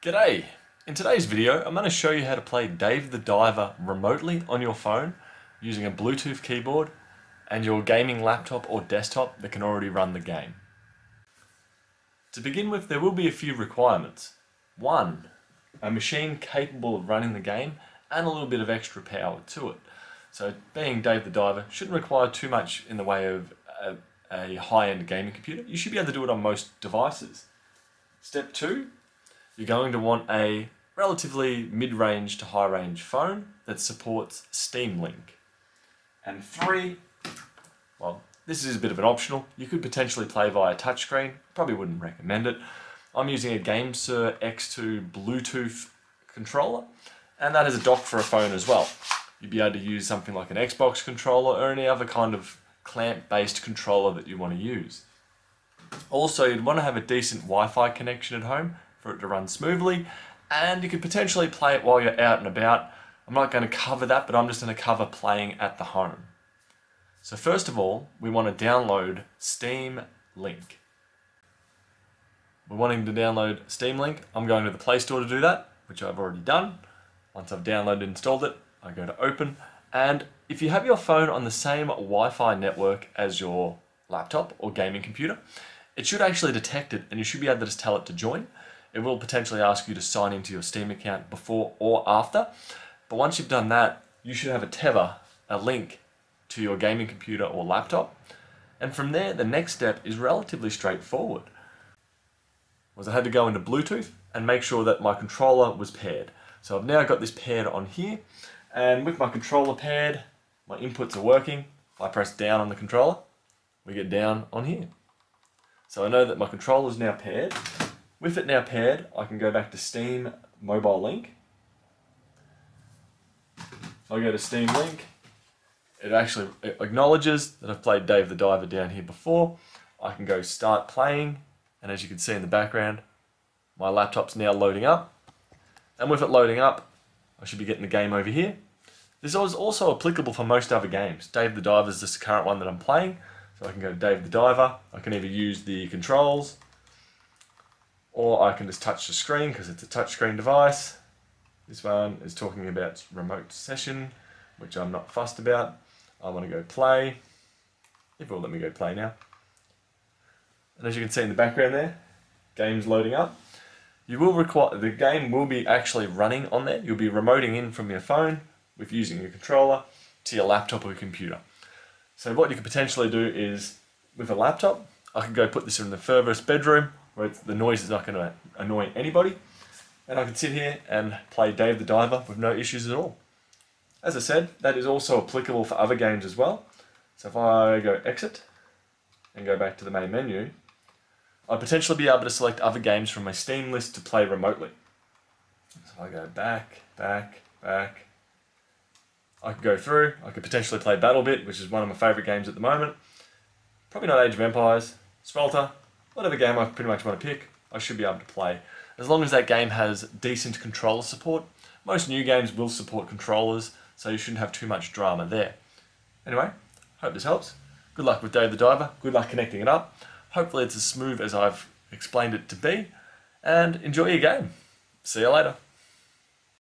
G'day! In today's video, I'm going to show you how to play Dave the Diver remotely on your phone using a Bluetooth keyboard and your gaming laptop or desktop that can already run the game. To begin with, there will be a few requirements. One, a machine capable of running the game and a little bit of extra power to it. So being Dave the Diver shouldn't require too much in the way of a, a high-end gaming computer. You should be able to do it on most devices. Step two, you're going to want a relatively mid-range to high-range phone that supports Steam Link. And three, well, this is a bit of an optional. You could potentially play via touchscreen. Probably wouldn't recommend it. I'm using a GameSir X2 Bluetooth controller, and that is a dock for a phone as well. You'd be able to use something like an Xbox controller or any other kind of clamp-based controller that you want to use. Also, you'd want to have a decent Wi-Fi connection at home for it to run smoothly and you could potentially play it while you're out and about. I'm not going to cover that, but I'm just going to cover playing at the home. So first of all, we want to download Steam Link. We're wanting to download Steam Link. I'm going to the Play Store to do that, which I've already done. Once I've downloaded and installed it, I go to open. And if you have your phone on the same Wi-Fi network as your laptop or gaming computer, it should actually detect it and you should be able to just tell it to join. It will potentially ask you to sign into your Steam account before or after. But once you've done that, you should have a tether, a link to your gaming computer or laptop. And from there, the next step is relatively straightforward. Was I had to go into Bluetooth and make sure that my controller was paired. So I've now got this paired on here, and with my controller paired, my inputs are working. If I press down on the controller, we get down on here. So I know that my controller is now paired, with it now paired, I can go back to Steam Mobile Link. I go to Steam Link. It actually acknowledges that I've played Dave the Diver down here before. I can go start playing, and as you can see in the background, my laptop's now loading up. And with it loading up, I should be getting the game over here. This is also applicable for most other games. Dave the Diver is the current one that I'm playing. So I can go to Dave the Diver. I can either use the controls or I can just touch the screen because it's a touchscreen device. This one is talking about remote session, which I'm not fussed about. I want to go play. It will let me go play now. And as you can see in the background there, game's loading up. You will require, the game will be actually running on there. You'll be remoting in from your phone with using your controller to your laptop or computer. So what you could potentially do is, with a laptop, I could go put this in the furthest bedroom where the noise is not going to annoy anybody. And I can sit here and play Dave the Diver with no issues at all. As I said, that is also applicable for other games as well. So if I go exit and go back to the main menu, I'd potentially be able to select other games from my Steam list to play remotely. So I go back, back, back. I could go through, I could potentially play BattleBit, which is one of my favourite games at the moment. Probably not Age of Empires, Swelter, whatever game I pretty much want to pick, I should be able to play. As long as that game has decent controller support. Most new games will support controllers, so you shouldn't have too much drama there. Anyway, hope this helps. Good luck with Dave the Diver. Good luck connecting it up. Hopefully it's as smooth as I've explained it to be. And enjoy your game. See you later.